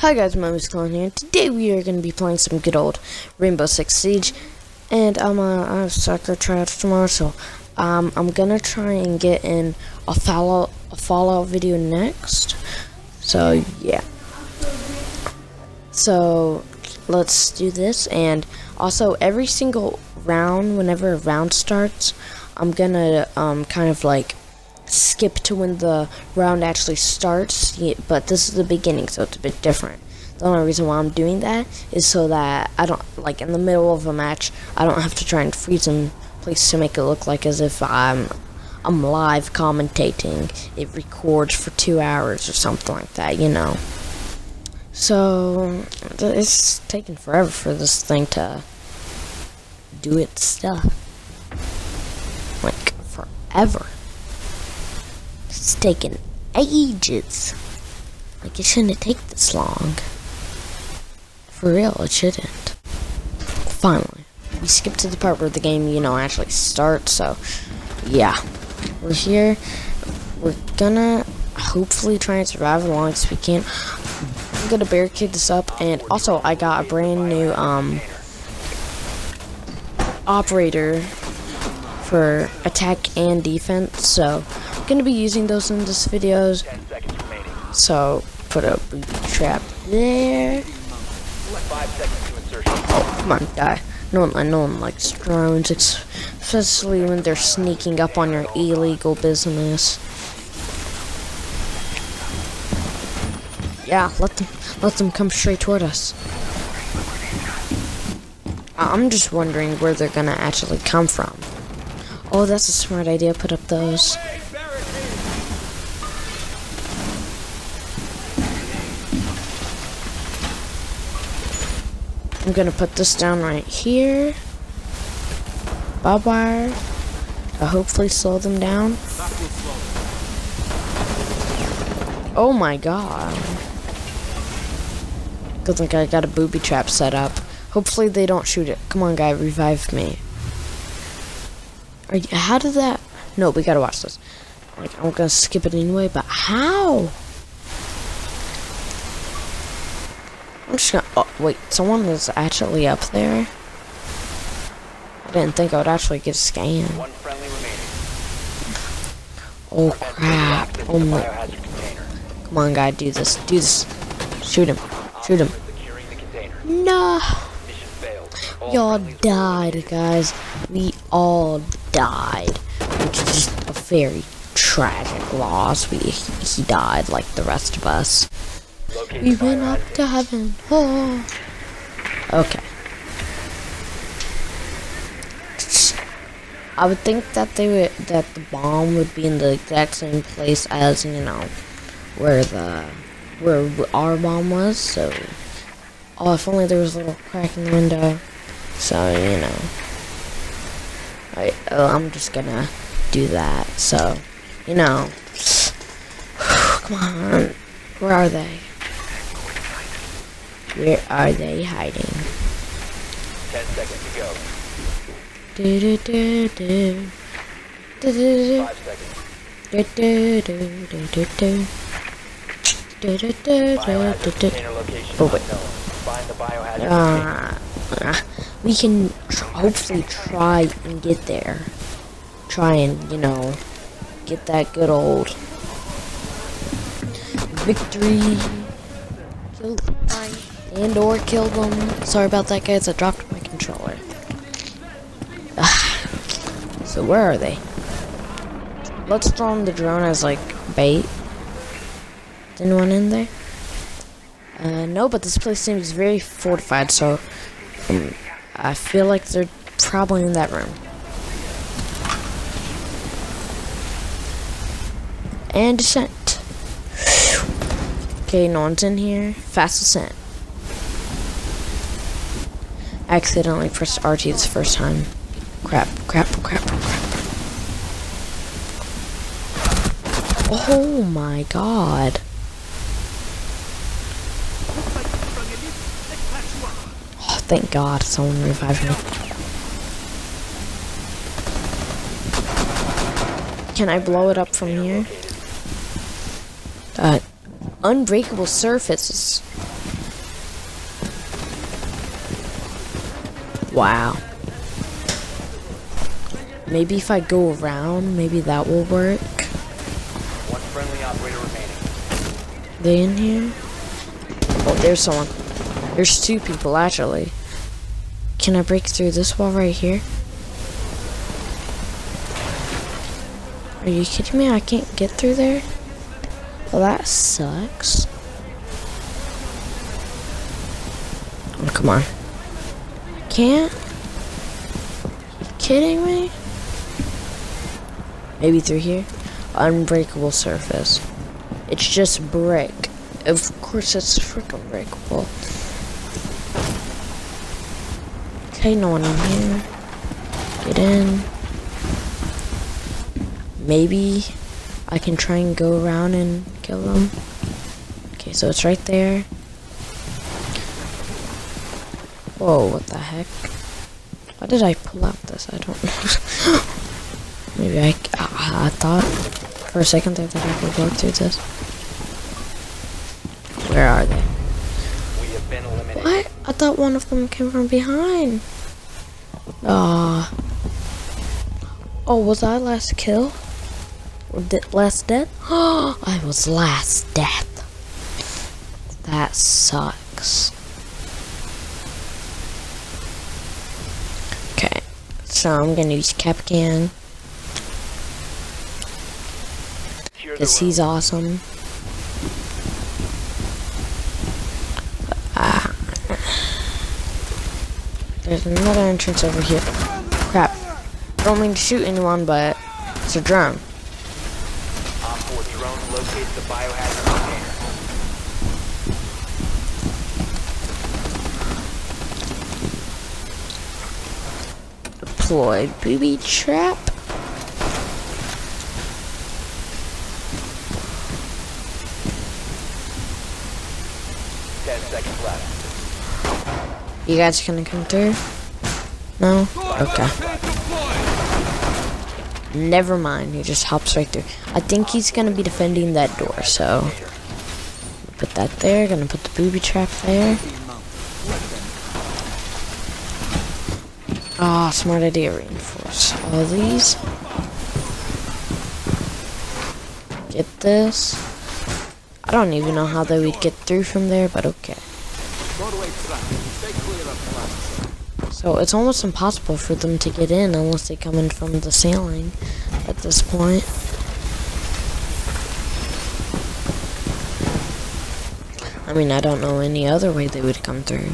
Hi guys, my is Clone here, today we are going to be playing some good old Rainbow Six Siege, and I'm a, soccer tryouts tomorrow, so um, I'm going to try and get in a follow a Fallout video next, so yeah. So, let's do this, and also every single round, whenever a round starts, I'm going to um, kind of like skip to when the round actually starts, but this is the beginning, so it's a bit different. The only reason why I'm doing that is so that I don't, like, in the middle of a match, I don't have to try and freeze in place to make it look like as if I'm, I'm live commentating. It records for two hours or something like that, you know. So, it's taking forever for this thing to do its stuff. Like, forever. It's taken ages. Like, it shouldn't take this long. For real, it shouldn't. Finally. We skipped to the part where the game, you know, actually starts, so, yeah. We're here. We're gonna hopefully try and survive as long as we can. I'm gonna barricade this up, and also, I got a brand new, um, operator for attack and defense, so going to be using those in this videos. So, put a booby trap there. Oh, come on, die. No one, no one likes drones, especially when they're sneaking up on your illegal business. Yeah, let them, let them come straight toward us. I'm just wondering where they're gonna actually come from. Oh, that's a smart idea, put up those. I'm gonna put this down right here. Bob wire to hopefully slow them down. Oh my god. Good thing I got a booby trap set up. Hopefully they don't shoot it. Come on, guy, revive me. You, how did that? No, we gotta watch this. Like, I'm gonna skip it anyway, but how? I'm just gonna. Oh, wait, someone is actually up there. I didn't think I would actually get a scan. Oh crap! Oh my! Come on, guy, do this. Do this. Shoot him. Shoot him. No. Y'all died, guys. We all died, which is just a very tragic loss. We he died like the rest of us. We went up to heaven. Oh. Okay. I would think that they would that the bomb would be in the exact same place as you know where the where our bomb was. So, oh, if only there was a little crack in the window. So you know, I oh, I'm just gonna do that. So, you know, come on, where are they? Where are they hiding? Ten seconds to go. Do do do do. Do do Five seconds. do do do do do do. Do do do do do do. Oh, wait. unknown. Find the biohazard container. Uh, we can tr hopefully try and get there. Try and, you know, get that good old victory. Kill and or kill them. Sorry about that, guys. I dropped my controller. so where are they? Let's throw in the drone as like bait. Is anyone in there? Uh, no, but this place seems very fortified, so um, I feel like they're probably in that room. And descent. Okay, no one's in here. Fast descent. Accidentally pressed RT this first time. Crap, crap, crap, crap. Oh my god. Oh, thank God someone revived me. Can I blow it up from here? Uh, unbreakable surfaces. Wow. Maybe if I go around, maybe that will work. One friendly operator remaining. They in here? Oh, there's someone. There's two people actually. Can I break through this wall right here? Are you kidding me? I can't get through there? Well, that sucks. Oh, come on. Can't? Kidding me? Maybe through here? Unbreakable surface. It's just brick. Of course it's freaking breakable. Okay, no one in here. Get in. Maybe I can try and go around and kill them. Okay, so it's right there. Whoa, what the heck? Why did I pull out this? I don't know. Maybe I, I, I thought for a second there that I could go through this. Where are they? We have been eliminated. What? I thought one of them came from behind. Ah. Oh, was I last kill? Or last death? Oh, I was last death. That sucks. Okay, so I'm gonna use Kapkan because he's awesome. Ah. There's another entrance over here. Crap. I don't mean to shoot anyone, but it's a drone. Op 4 drone locates the biohazard container. Booby trap. Ten seconds left. You guys gonna come through? No? Okay. Never mind, he just hops right through. I think he's gonna be defending that door, so put that there, gonna put the booby trap there. Ah, smart idea, reinforce all these. Get this. I don't even know how they would get through from there, but okay. So it's almost impossible for them to get in unless they come in from the ceiling at this point. I mean, I don't know any other way they would come through.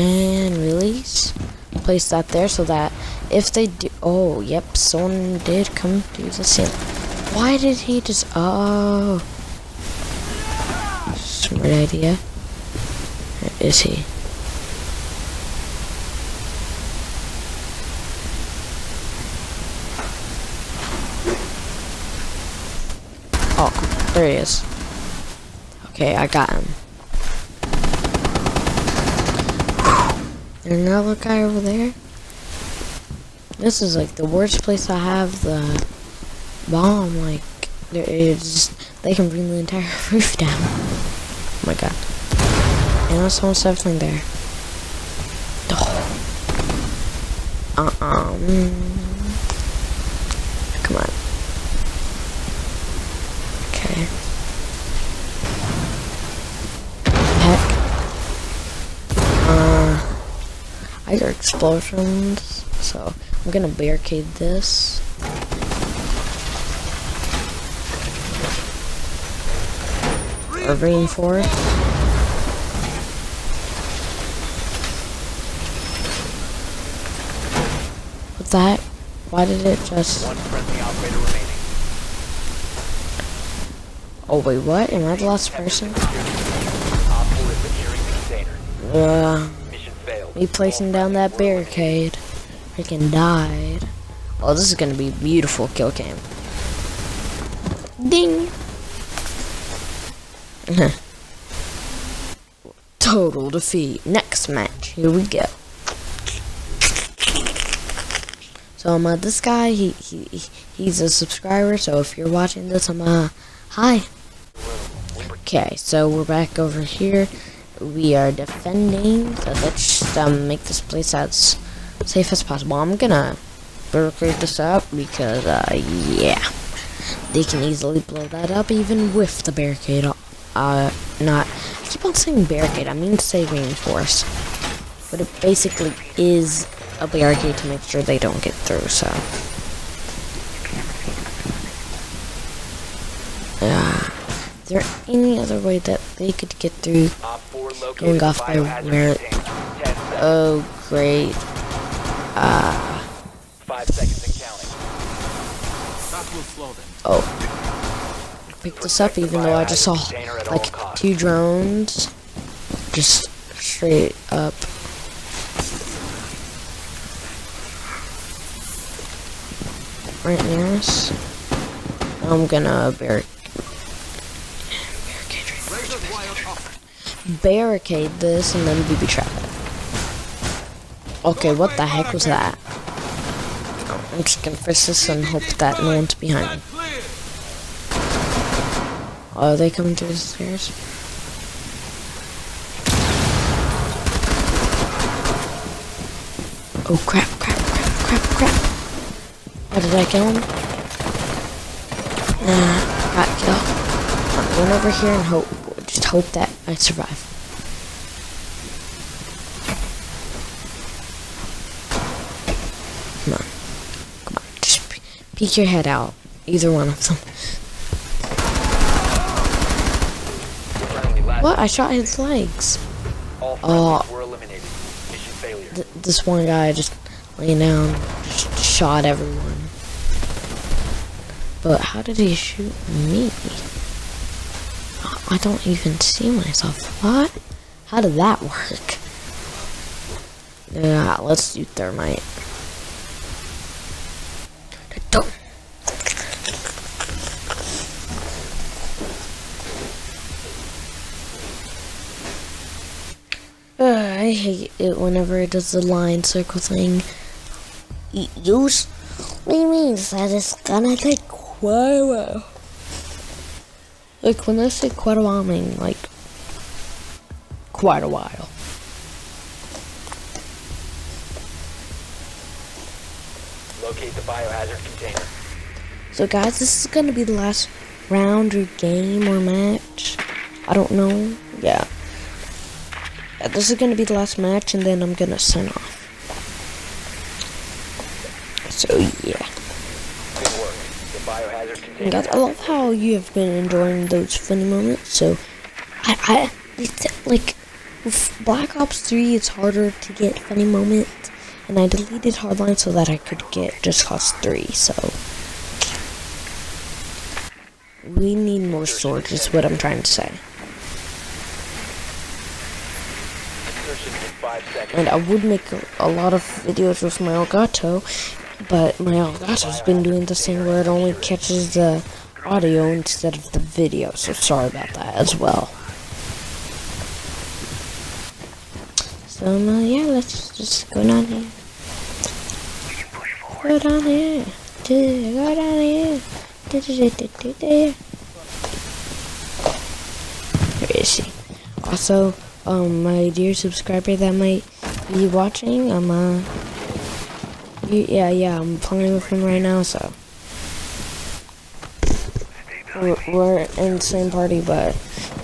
And release. Place that there so that if they do. Oh, yep, someone did come to the ceiling. Why did he just. Oh. Smart idea. Where is he? Oh, there he is. Okay, I got him. There's another guy over there. This is like the worst place I have the bomb. Like, there is they can bring the entire roof down. Oh my god. And there's someone suffering there. Oh. Uh-uh. Mm. Come on. Okay. Heck. Uh, I hear explosions, so I'm gonna barricade this. Or reinforce. What's that? Why did it just... One friendly operator remaining. Oh wait, what? Am I the last person? Op 4 is securing the container. Uh. Me placing down that barricade. Freaking died. Oh, this is gonna be beautiful kill cam. Ding! Total defeat. Next match. Here we go. So um, uh, this guy, he, he he's a subscriber. So if you're watching this, I'm uh, hi. Okay, so we're back over here. We are defending, so let's um, make this place as safe as possible. I'm gonna barricade this up because, uh, yeah, they can easily blow that up even with the barricade. Uh, not, I keep on saying barricade, I mean to say reinforce. But it basically is a barricade to make sure they don't get through, so. Uh, is there any other way that they could get through? Op 4 located Going off by where- container. 10 seconds. Oh, great. 5 seconds and counting. Oh. Pick this up even though I just saw like two drones just straight up. Right near us. I'm gonna barric barricade, barricade this and then booby trap it. Okay, what the heck was that? I'm just gonna press this and hope that no one's behind me. Oh, are they coming through the stairs? Oh crap, crap, crap, crap, crap. How did I kill him? Nah, got killed. Going over here and hope, just hope that I survive. Come on. Come on, just pe- peek your head out. Either one of them. What? I shot his legs. All Oh. friendlies were eliminated. Mission failure. Th- this one guy just laying down, just shot everyone. But how did he shoot me? I don't even see myself. What? How did that work? Yeah, let's do thermite. I hate it whenever it does the line circle thing. Use? What do you mean? That is gonna take quite a while. Like, when I say quite a while, I mean, like, quite a while. Locate the biohazard container. So, guys, this is gonna be the last round or game or match. I don't know. Yeah. Yeah, This is gonna be the last match, and then I'm gonna sign off. So, yeah. Good work. The biohazard And guys, I love how you have been enjoying those funny moments. So, I, I, like, with Black Ops 3, it's harder to get funny moments. And I deleted Hardline so that I could get Just Cause 3, so. We need more swords, is what I'm trying to say. Insertion in 5 seconds. And I would make a, a lot of videos with my Elgato, but my Elgato's been doing this thing where it only catches the audio instead of the video, so sorry about that as well. So, um, uh, yeah, let's just go down here. Go down here. Go down here. Do. Where is she? Also, um, my dear subscriber that might be watching, I'm, uh, yeah, yeah, I'm playing with him right now, so. We're, we're in the same party, but,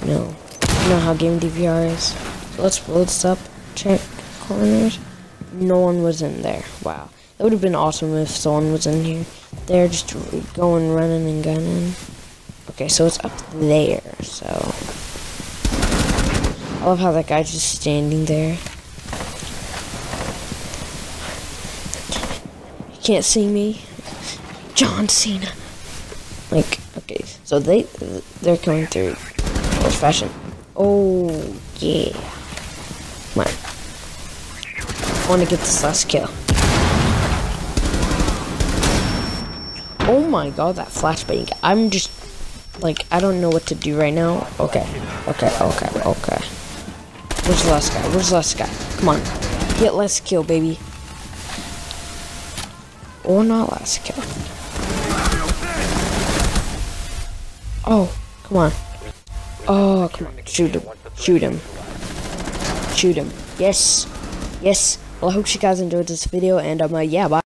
you know, you know how game DVR is. Let's this up, check corners. No one was in there. Wow. That would have been awesome if someone was in here. They're just going running and gunning. Okay, so it's up there, so. I love how that guy's just standing there. Can't see me. John Cena. Like, okay, so they they're coming through old fashioned. Oh yeah. Come on. I wanna get this last kill. Oh my god, that flashbang. I'm just like I don't know what to do right now. Okay. Okay, okay, okay. Where's the last guy? Where's the last guy? Come on. Get last kill, baby. Or not last kill. Oh, come on. Oh, come on. Shoot him. Shoot him. Shoot him. Yes. Yes. Well, I hope you guys enjoyed this video, and um, uh, yeah, bye.